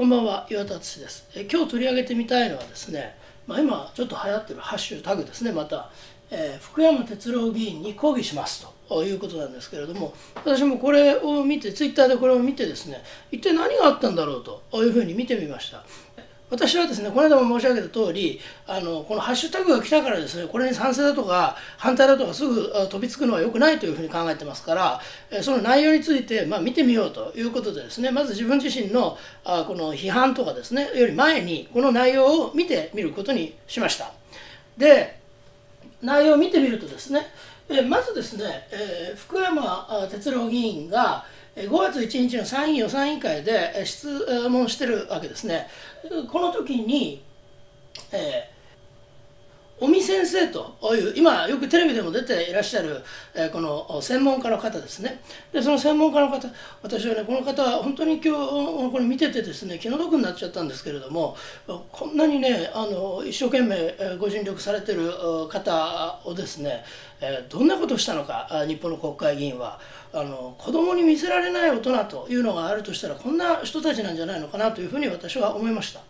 こんばんは岩田敦です。え今日取り上げてみたいのはですね、まあ、今ちょっと流行ってるハッシュタグですね。また、えー、福山哲郎議員に抗議しますということなんですけれども私もこれを見てツイッターでこれを見てですね一体何があったんだろうというふうに見てみました。私はですねこの間も申し上げた通りあのこのハッシュタグが来たからですねこれに賛成だとか反対だとかすぐ飛びつくのは良くないというふうに考えてますからその内容について、まあ、見てみようということでですねまず自分自身のあこの批判とかですねより前にこの内容を見てみることにしました。で内容を見てみるとですねまずですね、えー、福山哲郎議員が5月1日の参院予算委員会で質問してるわけですね。この時に、えー、尾身先生という今よくテレビでも出ていらっしゃる、えー、この専門家の方ですね。でその専門家の方私はねこの方は本当に今日これ見ててですね気の毒になっちゃったんですけれどもこんなにねあの一生懸命ご尽力されてる方をですね、えー、どんなことをしたのか日本の国会議員は。あの子供に見せられない大人というのがあるとしたらこんな人たちなんじゃないのかなというふうに私は思いました。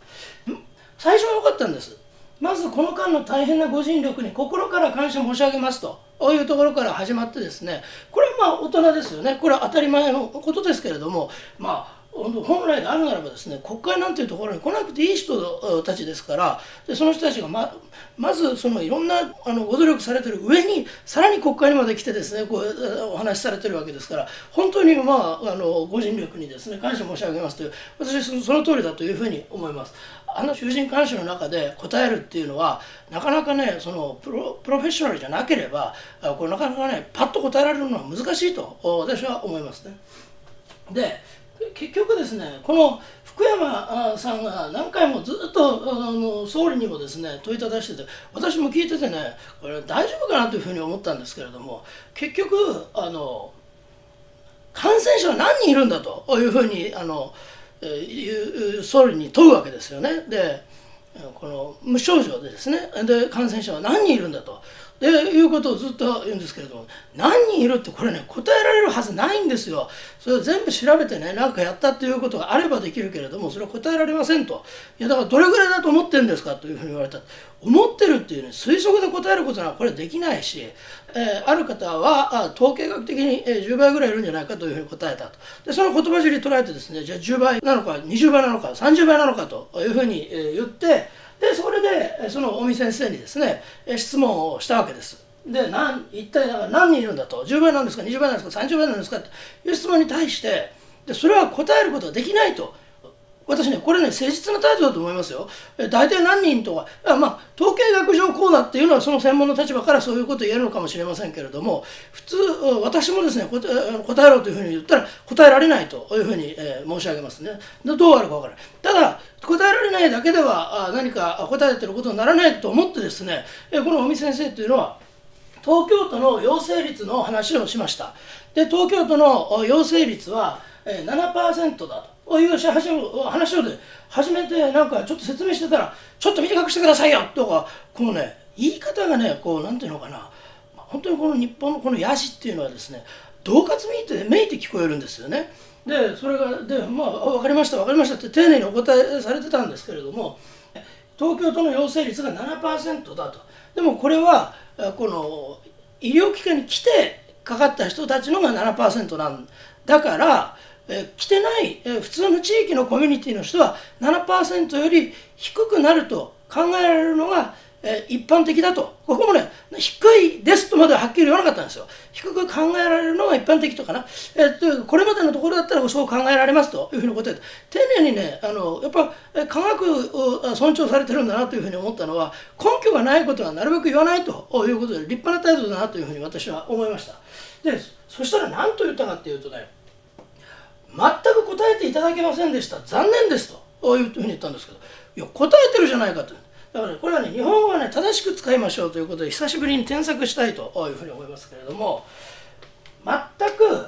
最初は良かったんです。まずこの間の大変なご尽力に心から感謝申し上げますというところから始まってですねこれはまあ大人ですよね。これは当たり前のことですけれどもまあ本来であるならばですね国会なんていうところに来なくていい人たちですからでその人たちがままずそのいろんなあのご努力されてる上にさらに国会にまで来てですねこうお話しされてるわけですから本当にまああのご尽力にですね感謝申し上げますという私はその通りだというふうに思います。あの囚人監視の中で答えるっていうのはなかなかねそのプロプロフェッショナルじゃなければこれなかなかねパッと答えられるのは難しいと私は思いますね。で結局ですねこの福山さんが何回もずっとあの総理にもですね問いただしてて私も聞いててねこれ大丈夫かなというふうに思ったんですけれども結局あの感染者は何人いるんだというふうにあの、え、総理に問うわけですよね。でこの無症状でですねで感染者は何人いるんだとでいうことをずっと言うんですけれども何人いるってこれね答えられるはずないんですよ。それを全部調べてね何かやったっていうことがあればできるけれどもそれは答えられませんと。いやだからどれぐらいだと思ってるんですか？というふうに言われた。思ってるっていうね推測で答えることはこれできないし、えー、ある方はあ統計学的に10倍ぐらいいるんじゃないかというふうに答えたと。でその言葉尻捉えてですねじゃあ10倍なのか20倍なのか30倍なのかというふうに言ってでそれでその尾身先生にですね質問をしたわけです。で何一体何人いるんだと。10倍なんですか？20倍なんですか？30倍なんですか？という質問に対してでそれは答えることはできないと。私ねこれね誠実な態度だと思いますよ。大体何人とかまあ統計学上こうだっていうのはその専門の立場からそういうことを言えるのかもしれませんけれども普通私もですね答えろというふうに言ったら答えられないというふうに、え申し上げますねどうあるか分からないただ答えられないだけでは何か答えてることにならないと思ってですねこの尾身先生というのは東京都の陽性率の話をしましたで東京都の陽性率は7%だとおいう話を話をで初めてなんかちょっと説明してたらちょっと短くしてくださいよとかこのね言い方がねこうなんていうのかな本当にこの日本のこのヤジっていうのはですね恫喝めいてめいて聞こえるんですよね。でそれがでまあ分かりました分かりましたって丁寧にお答えされてたんですけれども東京都の陽性率が7%だとでもこれはこの医療機関に来てかかった人たちのが7%なんだからえ来てない、え普通の地域のコミュニティの人は7%より低くなると考えられるのが、え一般的だと。ここもね低いですとまでははっきり言わなかったんですよ。低く考えられるのが一般的とかな、えー、これまでのところだったらそう考えられますと。いうふうに答えて丁寧にねあのやっぱ科学を尊重されてるんだなというふうに思ったのは根拠がないことはなるべく言わないと。いうことで立派な態度だなというふうに私は思いました。でそしたら何と言ったかっていうとね全く答えていただけませんでした。残念ですと。いうふうに言ったんですけど。いや答えてるじゃないかと。だからこれはね日本語はね正しく使いましょうということで久しぶりに添削したいというふうに思いますけれども全く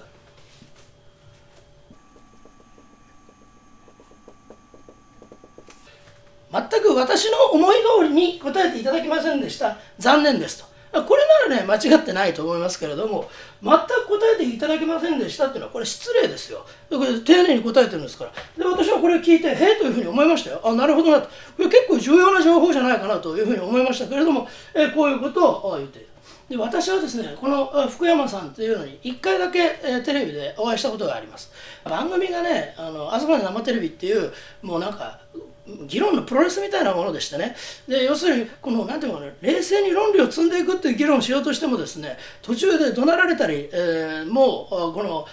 全く私の思い通りに答えていただけませんでした。残念ですと。これならね間違ってないと思いますけれども全く答えていただけませんでしたっていうのはこれ失礼ですよ。これ丁寧に答えてるんですから。で私はこれ聞いてへえというふうに思いましたよ。あなるほどなと。これ結構重要な情報じゃないかなというふうに思いましたけれども、えこういうことを言っている。で私はですねこの福山さんっていうのに1回だけ、え、テレビでお会いしたことがあります。番組がね「あの朝まで生テレビ」っていうもうなんか議論のプロレスみたいなものでしてねで要するにこの何ていうのかな冷静に論理を積んでいくっていう議論をしようとしてもですね途中で怒鳴られたり、えー、もうこの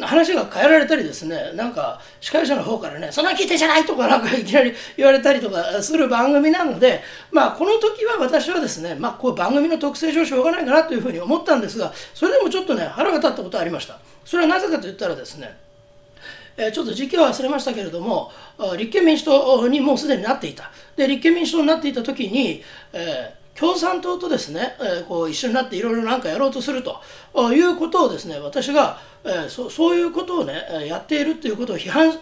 話が変えられたりですねなんか司会者の方からね「そんな聞いてじゃない!」とかなんかいきなり 言われたりとかする番組なのでまあこの時は私はですねまあこう番組の特性上しょうがないかなというふうに思ったんですがそれでもちょっとね腹が立ったことはありましたそれはなぜかと言ったらですねちょっと時期は忘れましたけれども立憲民主党にもうすでになっていた。で立憲民主党になっていた時に、えー共産党とですね、えー、こう一緒になっていろいろ何かやろうとするということをですね私が、えー、そういうことをねやっているということを批判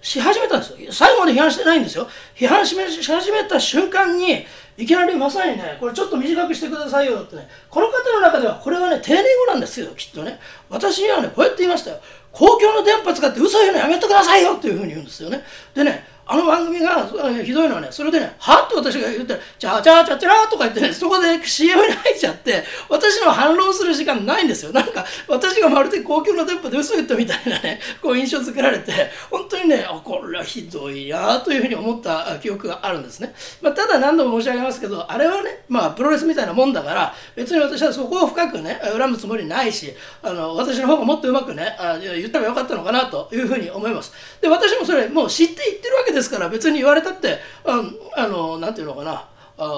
し始めたんですよ。最後まで批判してないんですよ。批判し始めた瞬間にいきなりまさにねこれちょっと短くしてくださいよってねこの方の中ではこれはね丁寧語なんですよきっとね。私にはねこうやって言いましたよ。公共の電波使って嘘言うのやめてくださいよっていうふうに言うんですよね。でね、あの番組がひどいのはね、それでね、はって私が言ってチャーチャーチャチャラーとか言ってね、そこで CM に入っちゃって、私の反論する時間ないんですよ。なんか、私がまるで公共の電波で嘘言ったみたいなね、こう印象づけられて、本当にね、あ、これはひどいなというふうに思った記憶があるんですね。まあ、ただ何度も申し上げますけど、あれはね、まあ、プロレスみたいなもんだから、別に私はそこを深くね、恨むつもりないし、あの、私の方がもっとうまくね、あ言ったらよかったのかなというふうに思います。で、私もそれ、もう知って言ってですから別に言われたってああのなんていうのかなあ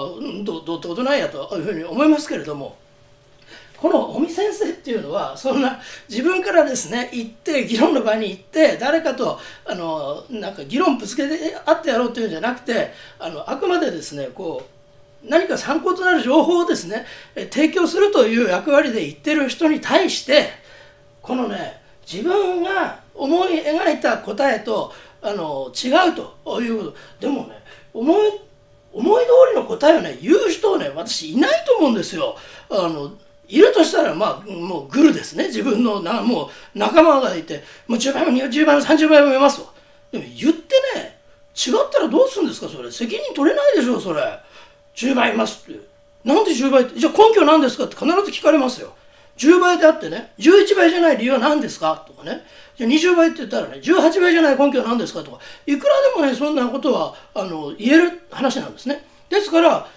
どどうってことないやというふうに思いますけれども。この尾身先生っていうのはそんな自分からですね行って議論の場に行って誰かとあのなんか議論ぶつけてあってやろうというんじゃなくてあのあくまでですねこう何か参考となる情報をですね提供するという役割で言ってる人に対してこのね自分が思い描いた答えとあの違うということ。でもね思い思い通りの答えをね言う人はね私いないと思うんですよ。あのいるとしたらまあもうグルですね。自分のなもう仲間がいてもう10倍も20倍も30倍も見ますとでも言ってね違ったらどうするんですかそれ。責任取れないでしょそれ。10倍いますって。なんで10倍ってじゃあ根拠なんですかって必ず聞かれますよ。10倍であってね11倍じゃない理由は何ですか？とかね。じゃ20倍って言ったらね18倍じゃない根拠は何ですか？とか。いくらでもねそんなことはあの言える話なんですね。ですから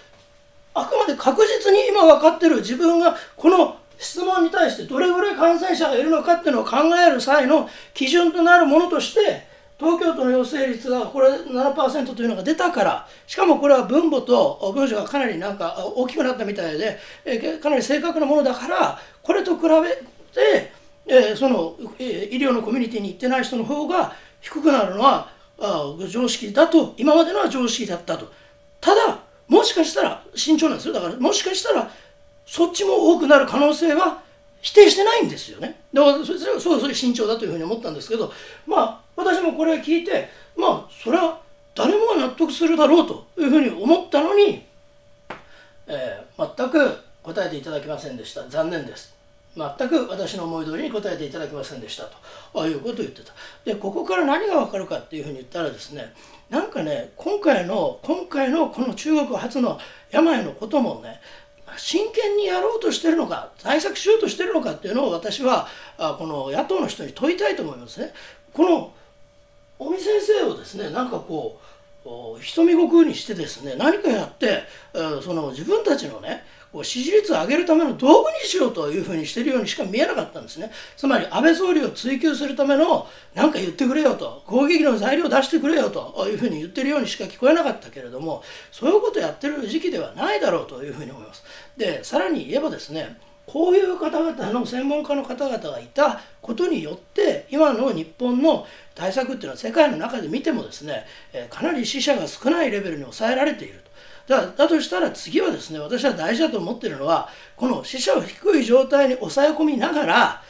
あくまで確実に今分かってる自分がこの質問に対してどれぐらい感染者がいるのかっていうのを考える際の基準となるものとして東京都の陽性率がこれ7%というのが出たからしかもこれは分母と文章がかなりなんか大きくなったみたいでかなり正確なものだからこれと比べて、えその、え医療のコミュニティに行ってない人の方が低くなるのはあ常識だと今までのは常識だったと。ただもしかしたら慎重なんですよ。だからもしかしたらそっちも多くなる可能性は否定してないんですよね。だからそれはそうそれ慎重だというふうに思ったんですけどまあ私もこれ聞いてまあそれは誰もが納得するだろうというふうに思ったのに、えー、全く答えていただきませんでした。残念です。全く私の思い通りに答えていただきませんでしたと。ああいうことを言ってた。でここから何が分かるかっていうふうに言ったらですねなんかね今回の今回のこの中国初の病のこともね真剣にやろうとしてるのか対策しようとしてるのかっていうのを私はこの野党の人に問いたいと思いますね。この尾身先生をですねなんかこう瞳悟空にしてですね何かやってその自分たちのね支持率を上げるための道具にしようというふうにしてるようにしか見えなかったんですね。つまり安倍総理を追及するための何か言ってくれよと攻撃の材料を出してくれよというふうに言ってるようにしか聞こえなかったけれどもそういうことをやってる時期ではないだろうというふうに思います。でさらに言えばですねこういう方々の専門家の方々がいたことによって今の日本の対策っていうのは世界の中で見てもですねかなり死者が少ないレベルに抑えられていると。だだとしたら次はですね私は大事だと思っているのはこの死者を低い状態に抑え込みながら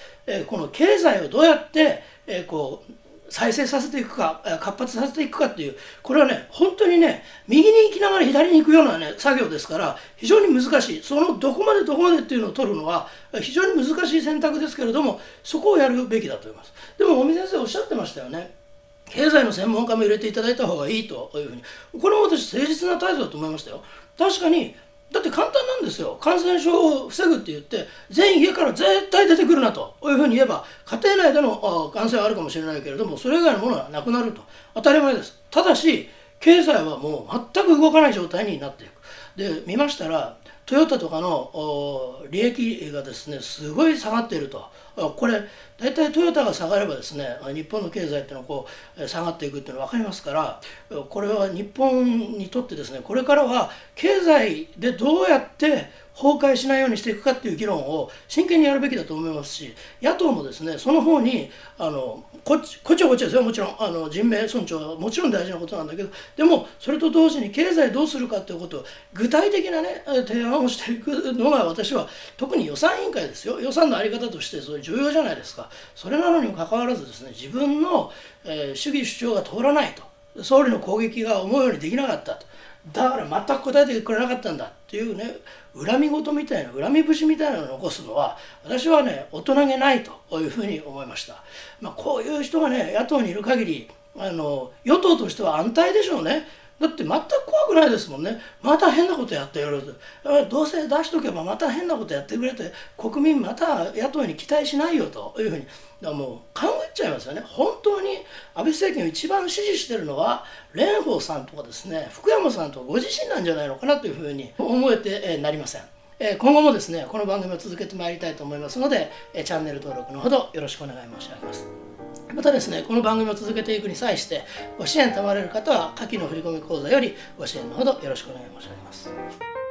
この経済をどうやってこう再生させていくか活発させていくかっていうこれはね本当にね右に行きながら左に行くようなね作業ですから非常に難しい。そのどこまでどこまでっていうのを取るのは非常に難しい選択ですけれどもそこをやるべきだと思います。でも尾身先生おっしゃってましたよね。経済の専門家も入れていただいた方がいいというふうに。これも私誠実な態度だと思いましたよ。確かにだって簡単なんですよ。感染症を防ぐって言って全員家から絶対出てくるなと。いうふうに言えば家庭内での感染はあるかもしれないけれどもそれ以外のものはなくなると。当たり前です。ただし経済はもう全く動かない状態になっていく。で見ましたらトヨタとかの利益がですねすごい下がっていると。これ大体トヨタが下がればですね日本の経済っていうのはこう下がっていくっていうのは分かりますからこれは日本にとってですねこれからは経済でどうやって崩壊しないようにしていくかっていう議論を真剣にやるべきだと思いますし野党もですねその方にあのこっちこっちはこっちですよ。もちろんあの人命尊重はもちろん大事なことなんだけどでもそれと同時に経済どうするかっていうことを具体的なね提案をしていくのが私は特に予算委員会ですよ。予算の在り方としてそういう重要じゃないですか。それなのにもかかわらずですね自分の、えー、主義主張が通らないと。総理の攻撃が思うようにできなかったと。だから全く答えてくれなかったんだ。っていうね恨み事みたいな恨み節みたいなのを残すのは私はね大人げないというふうに思いました、まあ、こういう人がね野党にいる限りあの与党としては安泰でしょうね。だって全く怖くないですもんねまた変なことやってやるどうせ出しとけばまた変なことやってくれて国民また野党に期待しないよというふうにだもう考えちゃいますよね本当に安倍政権を一番支持してるのは蓮舫さんとかですね福山さんとご自身なんじゃないのかなというふうに思えてなりません。今後もですねこの番組を続けてまいりたいと思いますのでチャンネル登録のほどよろしくお願い申し上げます。またですねこの番組を続けていくに際してご支援賜れる方は下記の振込口座よりご支援のほどよろしくお願い申し上げます。